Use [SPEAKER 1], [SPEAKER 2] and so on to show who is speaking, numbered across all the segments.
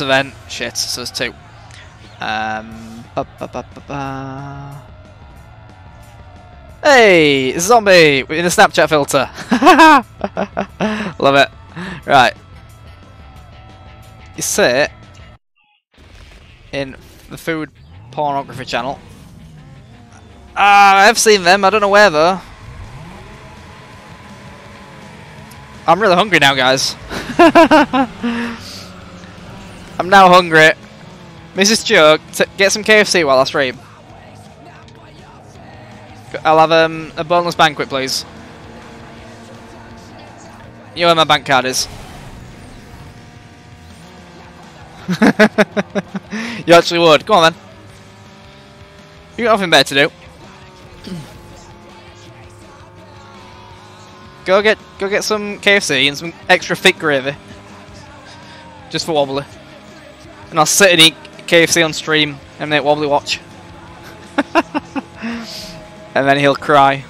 [SPEAKER 1] event. Shit, so there's two. Um, ba -ba -ba. Hey, zombie in a Snapchat filter. Love it. Right. You sit in the food pornography channel. Ah, I've seen them. I don't know where though. I'm really hungry now, guys. I'm now hungry. Mrs. Joke, get some KFC while I stream. I'll have um, a boneless banquet, please. You know where my bank card is. you actually would. Come on, then. You got nothing better to do. Go get go get some KFC and some extra thick gravy. Just for Wobbly. And I'll sit and eat KFC on stream and make Wobbly watch. and then he'll cry.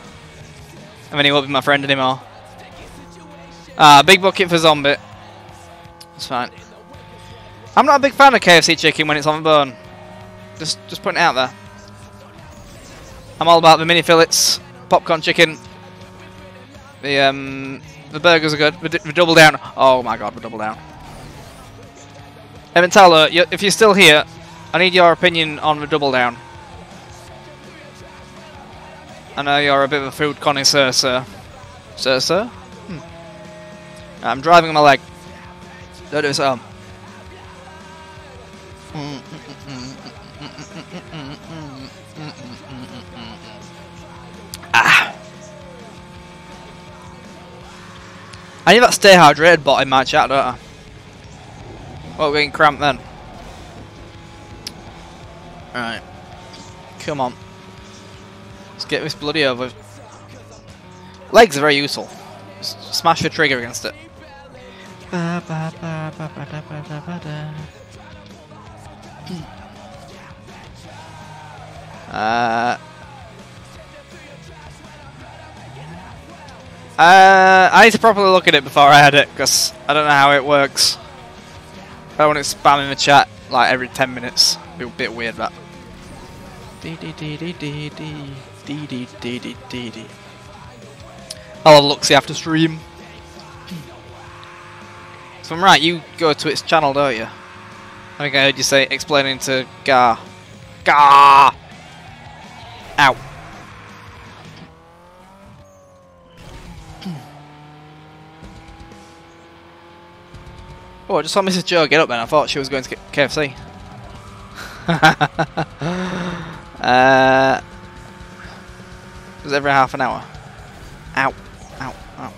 [SPEAKER 1] And then he won't be my friend anymore. Ah, big bucket for Zombie. That's fine. I'm not a big fan of KFC chicken when it's on the bone. Just, just putting it out there. I'm all about the mini fillets, popcorn chicken. The um, the burgers are good. We, double down. Oh my god, we double down. Emmentaler, if you're still here, I need your opinion on the double down. I know you're a bit of a food connoisseur, sir. Sir, sir? Hmm. I'm driving my leg. Don't do this. Ah. I need that stay hydrated bot in my chat, don't I? Well, we're getting cramped then. Right. Come on. Let's get this bloody over. Legs are very useful. Smash the trigger against it. Uh, uh, I need to properly look at it before I add it, because I don't know how it works. I want it spamming the chat like every 10 minutes. Be a bit weird, that. I'll have a look see after stream. So I'm right, you go to its channel, don't you? I think I heard you say explaining to Gar. Gar! Ow. Oh, I just saw Mrs. Joe get up then. I thought she was going to get KFC. uh, it was every half an hour. Ow. Ow. Ow.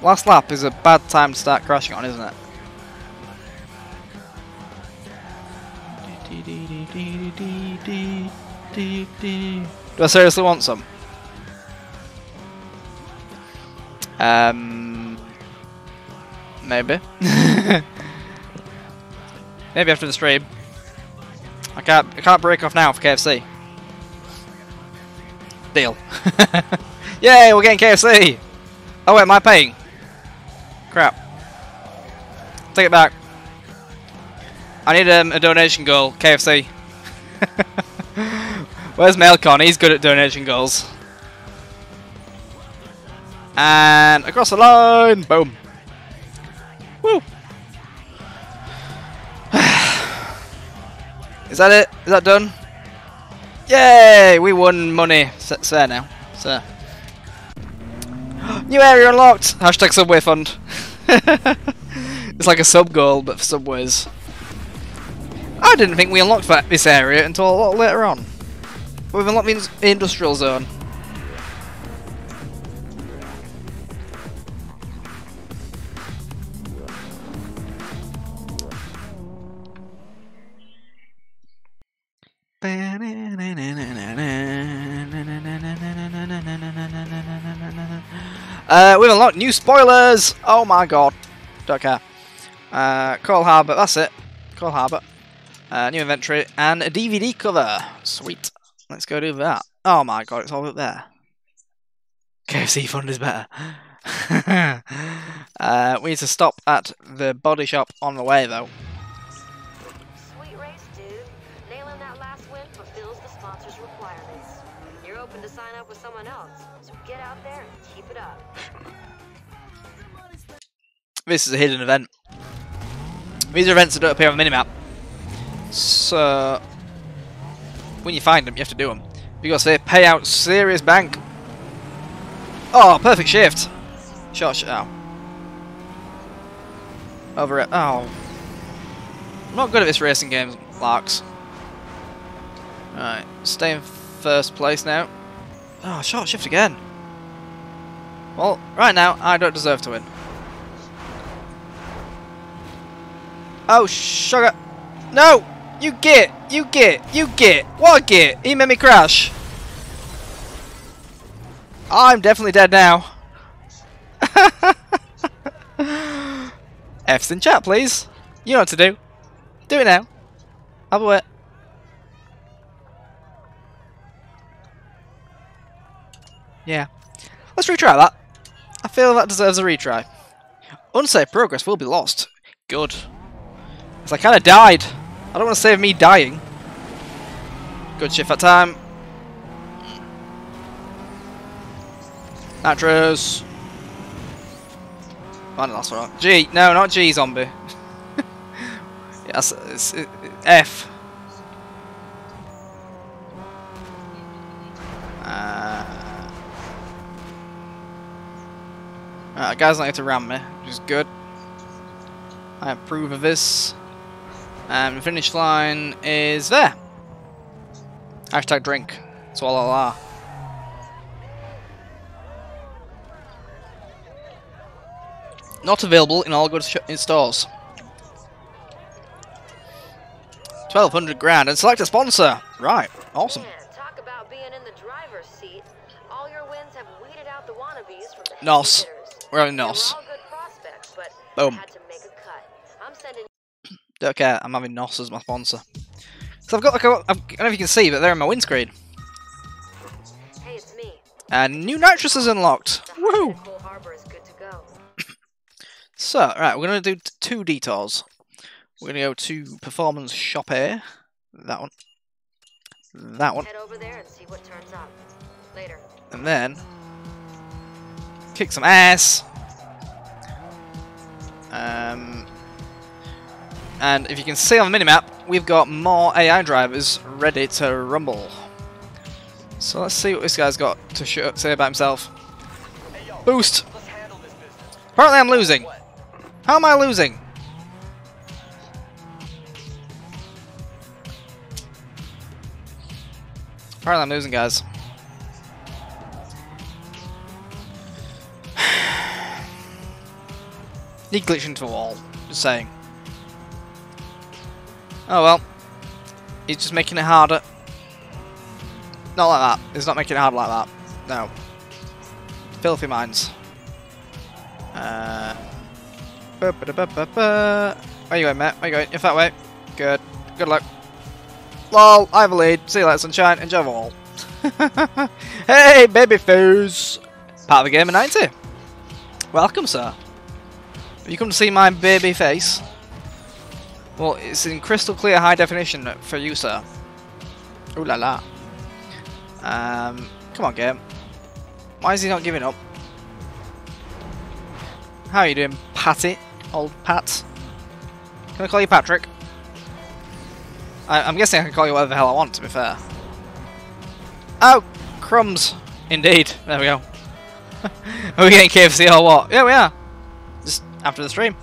[SPEAKER 1] Last lap is a bad time to start crashing on, isn't it? Do I seriously want some? Um, maybe. maybe after the stream. I can't. I can't break off now for KFC. Deal. Yay, we're getting KFC. Oh wait, am I paying? Crap. Take it back. I need um, a donation goal. KFC. Where's Mailcon? He's good at donation goals. And across the line! Boom. Is that it? Is that done? Yay! We won money. It's there now. Sir. New area unlocked! Hashtag Subway Fund. it's like a sub goal, but for subways. I didn't think we unlocked that, this area until a lot later on. We've unlocked the industrial zone. Uh, we've unlocked new spoilers! Oh my god. Don't care. Uh, Coal Harbour, that's it. Coal Harbour. Uh, new inventory and a DVD cover. Sweet. Let's go do that. Oh my god, it's all up there. KFC fund is better. uh, we need to stop at the body shop on the way though. This is a hidden event. These are events that don't appear on the minimap. So, when you find them, you have to do them. Because they pay out serious bank. Oh, perfect shift. Shot, shot. Oh. Over it. Oh. I'm not good at this racing game, Larks. Alright, stay in first place now. Oh, short shift again. Well, right now, I don't deserve to win. Oh, sugar. No! You get! You get! You get! What get? He made me crash. I'm definitely dead now. F's in chat, please. You know what to do. Do it now. Have a wait. Yeah. Let's retry that. I feel that deserves a retry. Unsafe progress will be lost. Good. I kind of died. I don't want to save me dying. Good shift that time. Natros. Oh, no, that's wrong. G. No, not G, zombie. yes, it's, it, F. Uh, uh, guy's not here to ram me, which is good. I approve of this. And the finish line is there. Hashtag drink. Swallow Not available in all good in stores. 1200 grand and select a sponsor. Right, awesome.
[SPEAKER 2] Man, talk about being in the driver's seat. All your wins have weeded out the wannabes from the
[SPEAKER 1] Nos. We're having Nos.
[SPEAKER 2] all
[SPEAKER 1] Boom.
[SPEAKER 2] I had to make a cut. I'm sending
[SPEAKER 1] Don't care, I'm having NOS as my sponsor. So I've got like a, I've, I don't know if you can see, but they're in my windscreen.
[SPEAKER 2] Hey, it's me.
[SPEAKER 1] And new nitrous is unlocked.
[SPEAKER 2] The hot
[SPEAKER 1] Woohoo!
[SPEAKER 2] at Coal Harbor is good to go.
[SPEAKER 1] So, right, we're going to do t- two detours. We're going to go to Performance Shop here. That one. That one.
[SPEAKER 2] Head over there and see what turns up. Later.
[SPEAKER 1] And then... Kick some ass! Um, and if you can see on the minimap, we've got more AI drivers ready to rumble. So let's see what this guy's got to say about himself. Boost! Apparently I'm losing. How am I losing? Apparently I'm losing, guys. Need glitch into a wall. Just saying. Oh well. He's just making it harder. Not like that. He's not making it hard like that. No. Filthy minds. Uh. ba you going, mate? Where you going? If that way. Good. Good luck. Lol, I have a lead. See you later, sunshine. Enjoy wall. hey, baby foos. Part of the game of 90. Welcome, sir. Have you come to see my baby face? Well, it's in crystal clear high definition for you, sir. Ooh la la. Um, come on, game. Why is he not giving up? How are you doing, Patty? Old Pat? Can I call you Patrick? I, I'm guessing I can call you whatever the hell I want, to be fair. Oh, crumbs. Indeed. There we go. are we getting KFC or what? Yeah, we are. Just after the stream.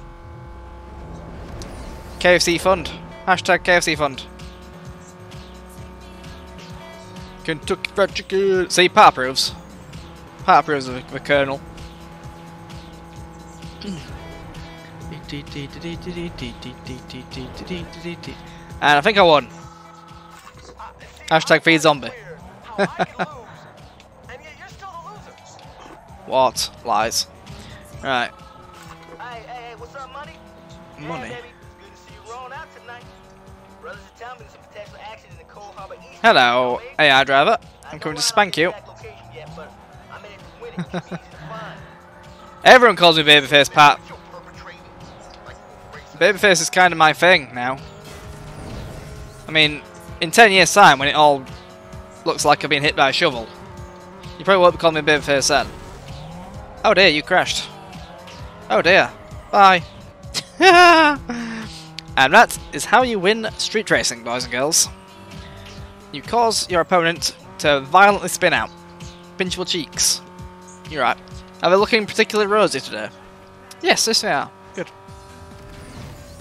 [SPEAKER 1] KFC fund. Hashtag KFC fund. Kentucky Fried Chicken. See, Pat approves. Pat approves of the Colonel. And I think I won. Hashtag feed zombie. what? Lies. Right.
[SPEAKER 3] Hey, hey, hey, what's up, money?
[SPEAKER 1] Money. Hello, AI driver. I'm coming to spank you.
[SPEAKER 3] have the exact location yet, but I'm in it to win it. Keep it easy to find.
[SPEAKER 1] Everyone calls me Babyface Pat.
[SPEAKER 3] You're perpetrating, like, racist.
[SPEAKER 1] Babyface is kind of my thing now. I mean, in 10 years' time, when it all looks like I've been hit by a shovel, You probably won't be calling me babyface then. Oh dear, you crashed. Oh dear. Bye. and that is how you win street racing, boys and girls. You cause your opponent to violently spin out. Pinch your cheeks. You're right. Are they looking particularly rosy today? Yes, yes they are. Good.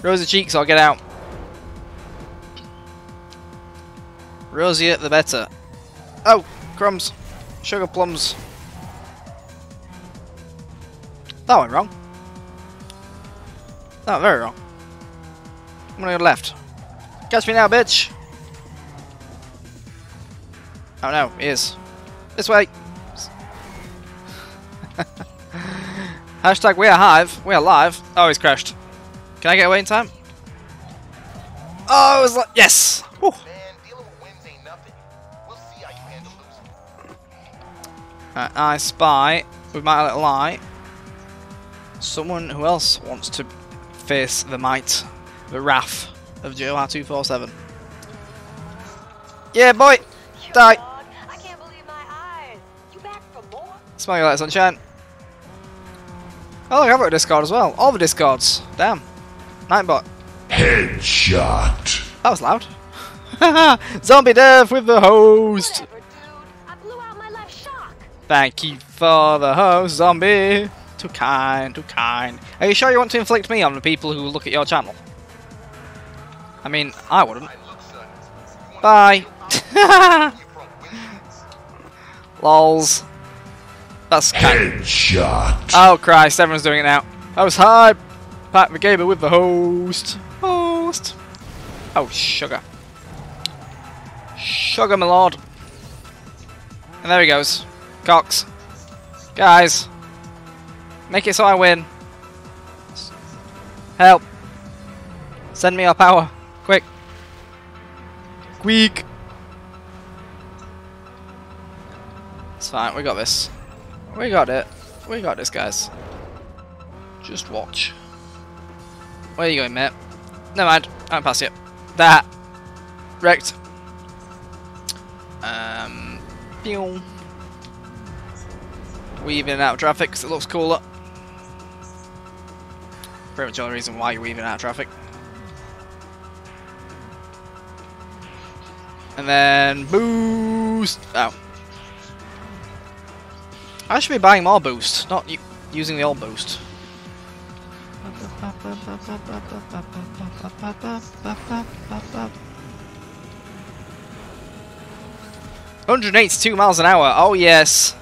[SPEAKER 1] Rosy cheeks I'll get out. Rosier the better. Oh, crumbs. Sugar plums. That went wrong. That went very wrong. I'm gonna go left. Catch me now, bitch! Oh no, he is. This way! Hashtag we are hive. We are live. Oh, he's crashed. Can I get away in time? Oh, it was like yes. Whew.
[SPEAKER 4] Man, dealing with wins ain't nothing. We'll see how you handle losing.
[SPEAKER 1] Uh, I spy with my little eye someone who else wants to face the might, the wrath of JoeR247. Yeah, boy.
[SPEAKER 2] Phew,
[SPEAKER 1] Die.
[SPEAKER 2] dog. I can't believe my eyes. You back for more?
[SPEAKER 1] Smell like sunshine. Oh, look, I've got a Discord as well. All the Discords. Damn. Nightbot.
[SPEAKER 5] Headshot.
[SPEAKER 1] That was loud. Zombie death with the host.
[SPEAKER 2] Whatever, dude. I blew out my left shock.
[SPEAKER 1] Thank you for the host, zombie. Too kind, too kind. Are you sure you want to inflict me on the people who look at your channel? I mean, I wouldn't.
[SPEAKER 4] Hey, look, son. You wanna
[SPEAKER 1] Bye.
[SPEAKER 4] you from wins.
[SPEAKER 1] Lols. That's kind.
[SPEAKER 5] Headshot.
[SPEAKER 1] Oh Christ, everyone's doing it now. That was hype. Pat the gamer with the host. Host. Oh, sugar. Sugar, my lord. And there he goes. Cox. Guys. Make it so I win. Help. Send me your power. Quick. Quick. It's fine, we got this. We got it. We got this, guys. Just watch. Where are you going, mate? Never mind. I won't pass you. That. Wrecked. Um. Pew. Weaving out of traffic because it looks cooler. Pretty much the only reason why you're weaving out of traffic. And then boost. Oh. I should be buying more boost, not using the old boost. 182 miles an hour, oh yes!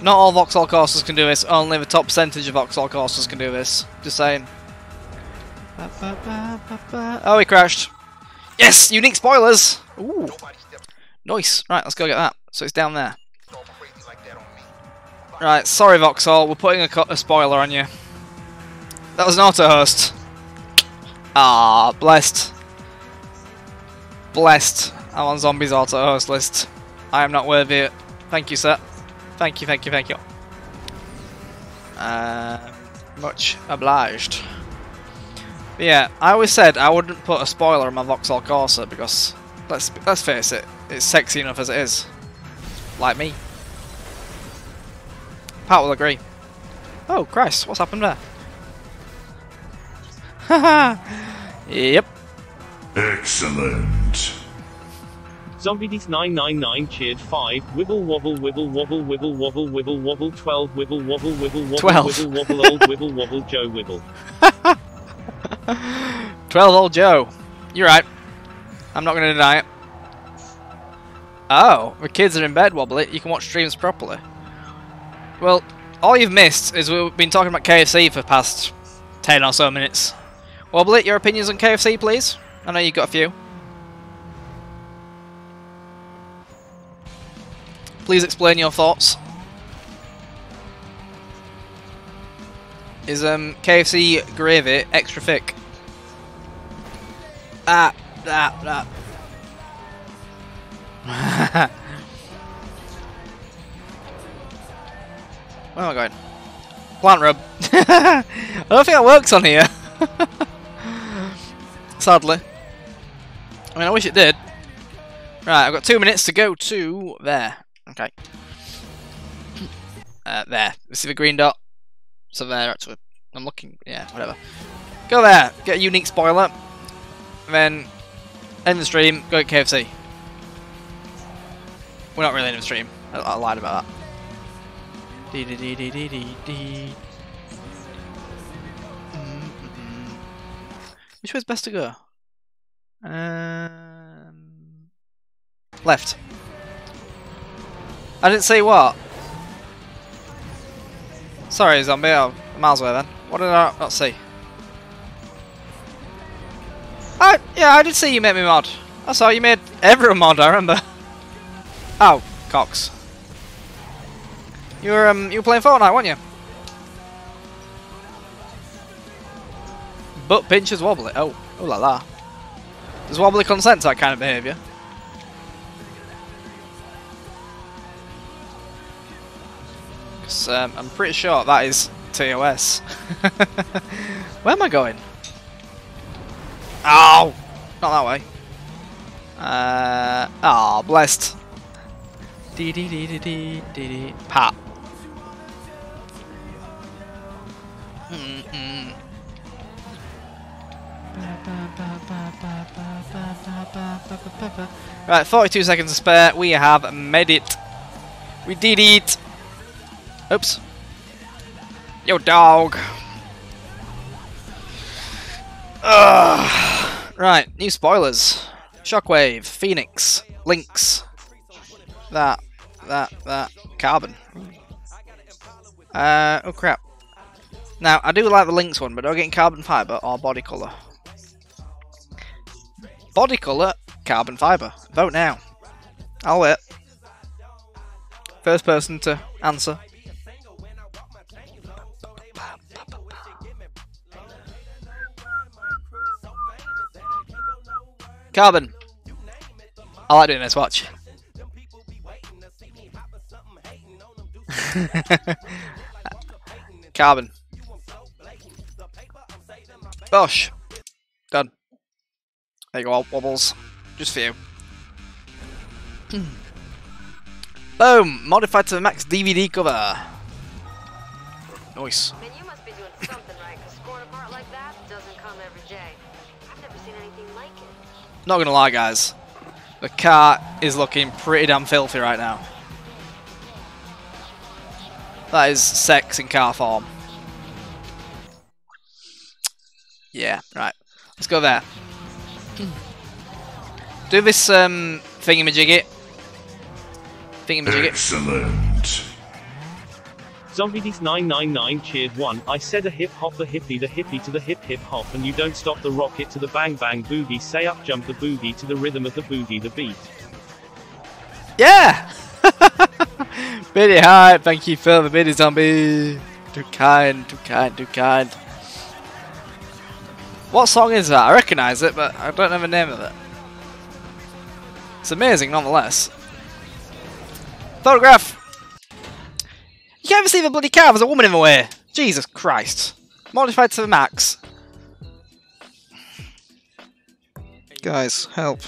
[SPEAKER 1] Not all Vauxhall Corsas can do this, only the top percentage of Vauxhall Corsas can do this. Just saying. Oh, he crashed. Yes! Unique spoilers! Ooh, nice. Right, let's go get that. So it's down there. Right, sorry Vauxhall, we're putting a, a spoiler on you. That was an auto host. Ah, blessed. Blessed. I'm on Zombies auto host list. I am not worthy it. Thank you, sir. Thank you, thank you, thank you. Uh, much obliged. But yeah, I always said I wouldn't put a spoiler on my Vauxhall Corsa because, let's let's face it, it's sexy enough as it is. Like me. Pat will agree. Oh, Christ, what's happened there? Haha! yep.
[SPEAKER 5] Excellent.
[SPEAKER 6] Zombies 999 cheered 5, wibble wobble wibble wobble wibble wobble wibble wobble 12 wibble wobble wibble wobble
[SPEAKER 1] 12.
[SPEAKER 6] wibble wobble old wibble wobble Joe wibble.
[SPEAKER 1] 12 old Joe. You're right. I'm not going to deny it. Oh, the kids are in bed, Wobbly. You can watch streams properly. Well, all you've missed is we've been talking about KFC for past 10 or so minutes. Wobbly, your opinions on KFC, please? I know you've got a few. Please explain your thoughts. Is um KFC gravy extra thick? Ah, ah, ah. Where am I going? Plant rub. I don't think that works on here. Sadly. I mean, I wish it did. Right, I've got two minutes to go to there. Okay. Uh, there. See the green dot? So there, actually. I'm looking. Yeah, whatever. Go there. Get a unique spoiler. And then end the stream. Go get KFC. We're not really in the stream. I, I lied about that. Dee dee dee dee dee dee dee. Mm, mm, mm. Which way's best to go? Um, left. I didn't say what. Sorry, zombie. I'm miles away then. What did I not see? Yeah, I did see you made me mod. I saw you made everyone mod. I remember. Oh, Cox. You were um you were playing Fortnite, weren't you? Butt pinches wobbly. Oh, oh la la. Does wobbly consent to that kind of behaviour? Um, I'm pretty sure that is TOS. Where am I going? Not that way. Uh, oh, blessed. Dee dee dee dee dee dee dee. Pat. Right, 42 seconds to spare. We have made it. We did it. Oops. Yo, dog. Ugh. Right, new spoilers. Shockwave, Phoenix, Lynx. That, that, that. Carbon. Uh, oh crap. Now, I do like the Lynx one, but do I get in carbon fibre or body colour? Body colour, carbon fibre. Vote now. I'll wait. First person to answer. Carbon. I like doing this, watch. Carbon. Bosh. Done. There you go, wobbles. Just for you. Boom! Modified to the max DVD cover. Nice. Not gonna lie, guys. The car is looking pretty damn filthy right now. That is sex in car form. Yeah, right. Let's go there. Do this um, thingamajiggy. Thingamajiggy.
[SPEAKER 5] Excellent.
[SPEAKER 6] Zombies999 cheered 1. I said a hip hop the hippie the hippie to the hip hip hop and you don't stop the rocket to the bang bang boogie say up jump the boogie to the rhythm of the boogie the beat.
[SPEAKER 1] Yeah! Biddy, hi. Thank you for the biddy, zombie. Too kind, too kind, too kind. What song is that? I recognise it, but I don't know the name of it. It's amazing, nonetheless. Photograph! You can't even see the bloody car, there's a woman in the way! Jesus Christ. Modified to the max. Guys, help.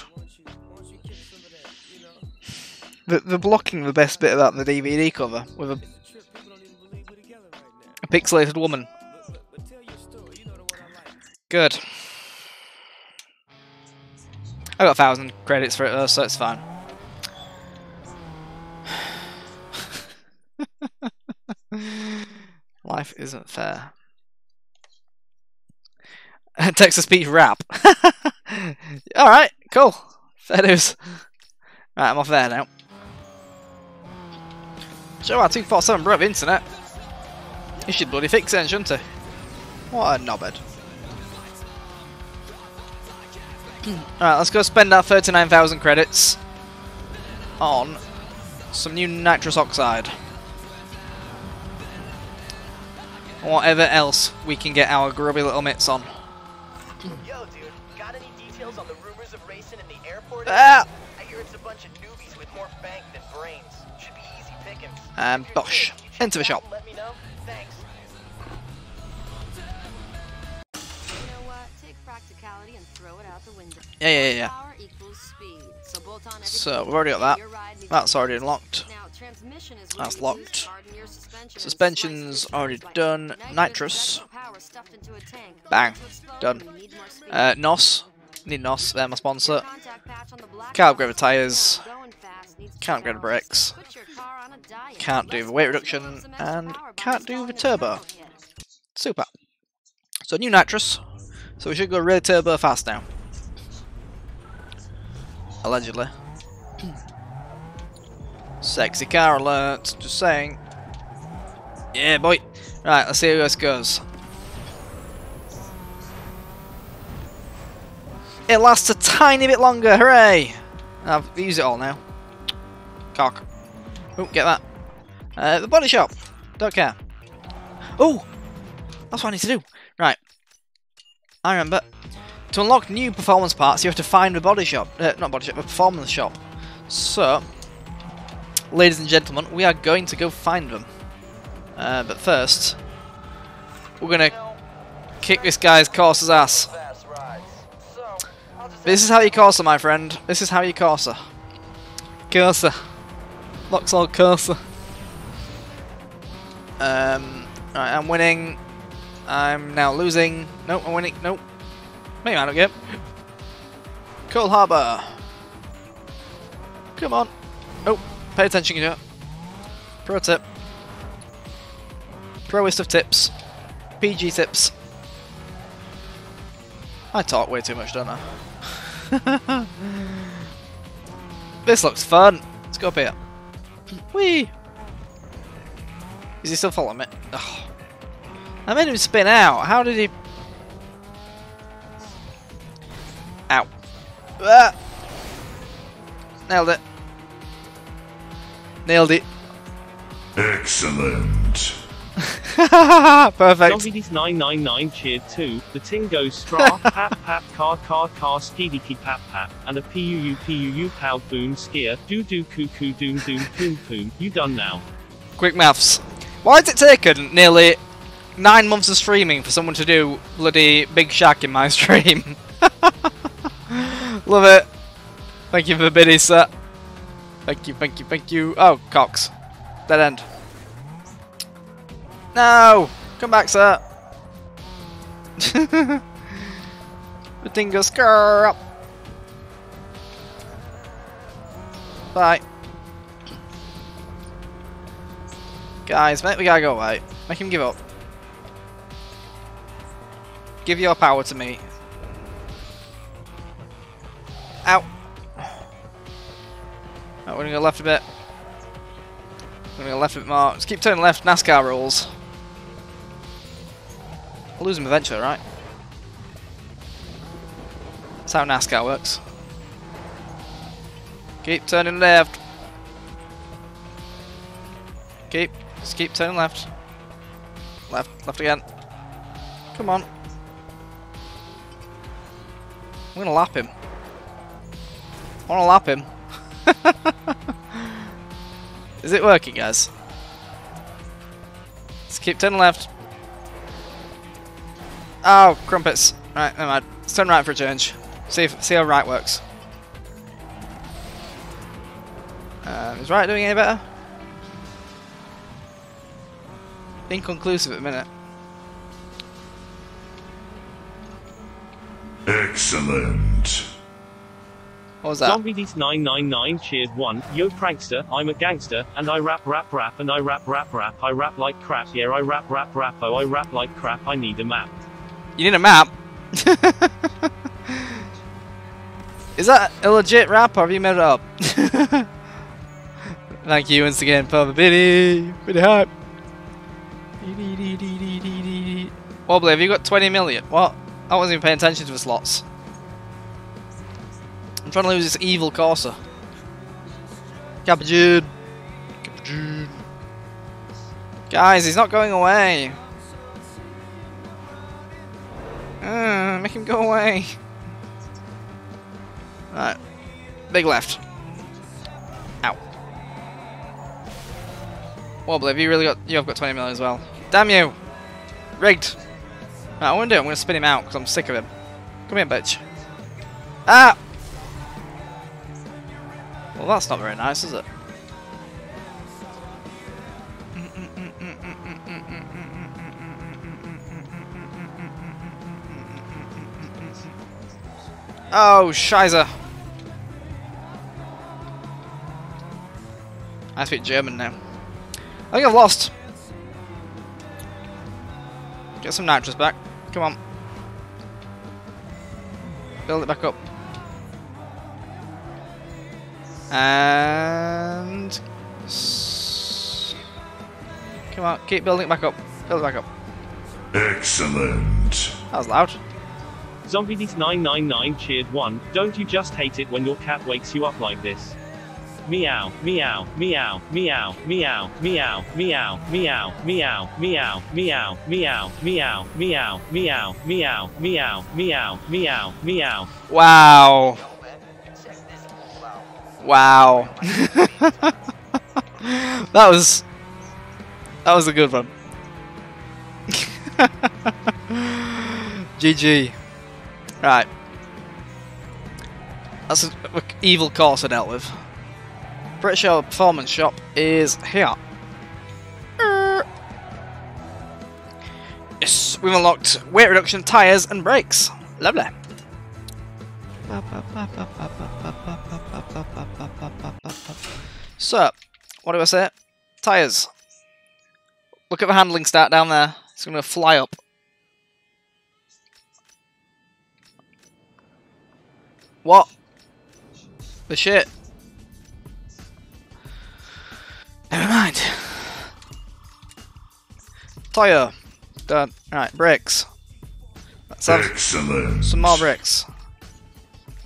[SPEAKER 1] The, the blocking the best bit about the DVD cover with a, a pixelated woman. Good. I got a thousand credits for it though, so it's fine. Isn't fair. Texas speech rap. Alright, cool. Fair news. Right, I'm off there now. Show our 247 bro internet. He should bloody fix it, shouldn't he? What a knobhead. Hmm. Alright, let's go spend our 39,000 credits on some new nitrous oxide. Whatever else we can get our grubby little mitts on.
[SPEAKER 3] Yo, dude, got any details on the rumors of racing in the airport?
[SPEAKER 1] Ah!
[SPEAKER 3] I hear it's a bunch of newbies with more bank than brains. Should be easy pickings.
[SPEAKER 1] And bosh. Into the shop.
[SPEAKER 3] Let me know. Thanks.
[SPEAKER 2] Practicality and throw it out the window.
[SPEAKER 1] Yeah, yeah, yeah.
[SPEAKER 2] Power equals speed. So bolt on
[SPEAKER 1] So, we've already got that.
[SPEAKER 2] your ride needs
[SPEAKER 1] That's already unlocked.
[SPEAKER 2] Now transmission is
[SPEAKER 1] That's locked.
[SPEAKER 2] Suspension
[SPEAKER 1] Suspension's already done. Nitrous.
[SPEAKER 2] electrical power stuffed into a tank.
[SPEAKER 1] Bang. Done.
[SPEAKER 2] when you need more speed.
[SPEAKER 1] Uh, NOS. Need NOS. They're my sponsor.
[SPEAKER 2] Contact patch on the black
[SPEAKER 1] Can't upgrade the tyres.
[SPEAKER 2] going fast, needs
[SPEAKER 1] Can't upgrade the brakes.
[SPEAKER 2] Put your car on a diet.
[SPEAKER 1] Can't do the weight reduction,
[SPEAKER 2] load some extra
[SPEAKER 1] and can't do the turbo. Super. So new nitrous. So we should go really turbo fast now. Allegedly. Sexy car alert. Just saying. Yeah, boy. Right, let's see how this goes. It lasts a tiny bit longer. Hooray! I've used it all now. Cock. Oh, get that. Uh, the body shop. Don't care. Oh! That's what I need to do. I remember. To unlock new performance parts, you have to find a body shop. Uh, not body shop, a performance shop. So, ladies and gentlemen, we are going to go find them. Uh, but first, we're going to kick this guy's Corsa's ass. This is how you Corsa, my friend. This is how you Corsa. Corsa. Vauxhall Corsa. Um, right, I'm winning. I'm now losing. Nope, I'm winning. Nope. Maybe I don't get. Coal Harbour. Come on. Nope. Pay attention to it. Pro tip. Proest of tips. PG tips. I talk way too much, don't I? this looks fun. Let's go up here. Whee! Is he still following me? Ugh. I made him spin out. How did he? Ow. Ah! Nailed it. Nailed it.
[SPEAKER 5] Excellent.
[SPEAKER 1] Perfect.
[SPEAKER 6] Zombies 999 cheered too. The ting goes stra, pap pap car car car skidiki pap pap, and a puu puu pow boom skier, doo doo coo coo doom doom poom poom. You done now.
[SPEAKER 1] Quick maths. Why has it taken nearly nine months of streaming for someone to do bloody Big Shaq in my stream? Love it. Thank you for the biddies, sir. Thank you, thank you, thank you. Oh, Cox. Dead end. No! Come back, sir. the thing goes up. Bye. Guys, mate, we gotta go away. Make him give up. Give your power to me. Ow. Right, we're gonna go left a bit. We're gonna go left a bit more. Just keep turning left, NASCAR rules. I'll lose him eventually, right? That's how NASCAR works. Keep turning left. Keep, just keep turning left. Left, left again. Come on. I'm gonna lap him. I wanna lap him. Is it working, guys? Let's keep turning left. Oh, crumpets. Right, never mind. Let's turn right for a change. See if see how right works. Um, is right doing any better? Inconclusive at the minute.
[SPEAKER 5] Excellent.
[SPEAKER 1] What was that?
[SPEAKER 6] Zombies 999 cheered one. Yo prankster, I'm a gangster, and I rap rap rap and I rap rap rap. I rap like crap. Yeah, I rap rap rap. Oh, I rap like crap. I need a map.
[SPEAKER 1] You need a map. Is that a legit rap or have you made it up? Thank you once again for the biddy. Biddy hype. Wobbly, have you got 20 million? What? I wasn't even paying attention to the slots. I'm trying to lose this evil Corsa. Capuchin. Capuchin. Guys, he's not going away. Uh, make him go away. Right. Big left. Ow. Wobble, have you really got... You have got 20 million as well. Damn you! Rigged! Right, I want to do it. I'm going to spin him out because I'm sick of him. Come here, bitch. Ah! Well, that's not very nice, is it? Oh, Shiza! I speak German now. I think I've lost. Get some nitrous back. Come on. Build it back up. And... Come on, keep building it back up. Build it back up.
[SPEAKER 5] Excellent.
[SPEAKER 1] That was loud.
[SPEAKER 6] Zombies999 cheered 1. Don't you just hate it when your cat wakes you up like this? Meow, meow, meow, meow, meow, meow, meow, meow, meow, meow, meow, meow, meow, meow, meow, meow, meow, meow, meow, meow.
[SPEAKER 1] Wow. Wow. that was that was a good one. GG. Right. That's an evil course I dealt with. British Air Performance Shop is here. Er. Yes, we've unlocked weight reduction, tyres and brakes. Lovely. So, what do I say? Tyres. Look at the handling stat down there. It's going to fly up. What? The shit. Never mind. Tyre. Done. Right, bricks. Let's have
[SPEAKER 5] Excellent.
[SPEAKER 1] some more bricks.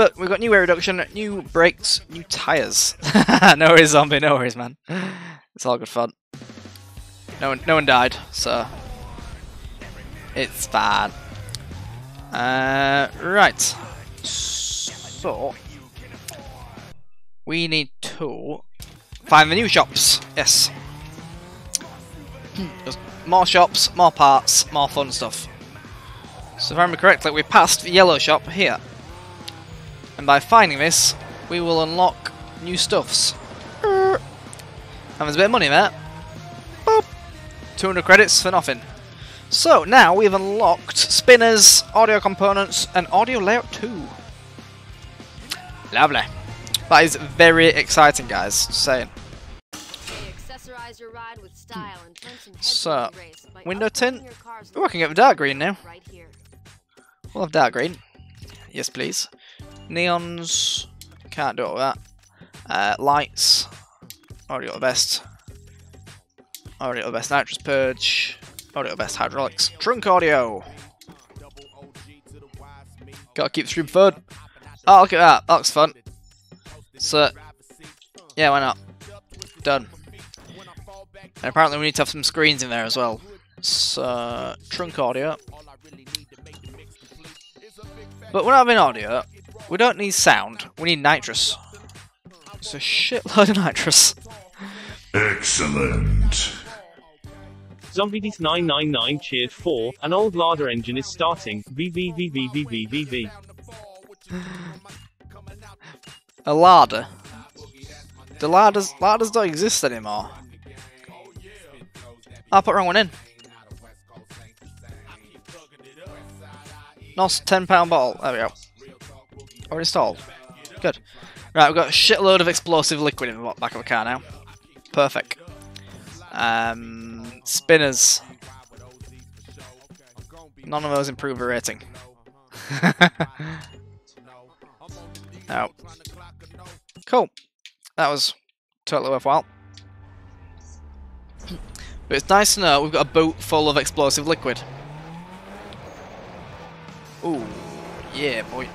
[SPEAKER 1] but we've got new air reduction, new brakes, new tyres. no worries, zombie. No worries, man. It's all good fun. No one, no one died, so it's fine. Uh, right. So we need to find the new shops. Yes. There's more shops, more parts, more fun stuff. So if I remember correctly, we passed the yellow shop here. And by finding this, we will unlock new stuffs. And there's a bit of money there. Boop. 200 credits for nothing. So now we've unlocked spinners, audio components, and audio layout 2. Lovely. That is very exciting, guys. Just saying.
[SPEAKER 2] Accessorize your ride with style and turn some heads
[SPEAKER 1] So,
[SPEAKER 2] on the race by
[SPEAKER 1] window tint.
[SPEAKER 2] your car's
[SPEAKER 1] Ooh, I can get the dark green now. We'll have dark green. Yes, please. Neons. Can't do with that. Uh, lights. Already got the best. Already got the best nitrous purge. Already got the best hydraulics. Trunk audio. Gotta keep the stream fun. Oh, look at that. That looks fun. So, yeah, why not? Done. And apparently we need to have some screens in there as well. So, trunk audio. But we're not having audio. We don't need sound. We need nitrous. It's a shitload of nitrous.
[SPEAKER 5] Excellent.
[SPEAKER 6] Zombies999 cheered 4. An old Lada engine is starting. VVVVVVVV.
[SPEAKER 1] A Lada. The Ladas, Ladas don't exist anymore. I put the wrong one in. Nos £10 bottle. There we go. Already installed. Good. Right, we've got a shitload of explosive liquid in the back of the car now. Perfect. Um, spinners. None of those improve the rating. no. Cool. That was totally worthwhile. But it's nice to know we've got a boat full of explosive liquid. Ooh, yeah, boy.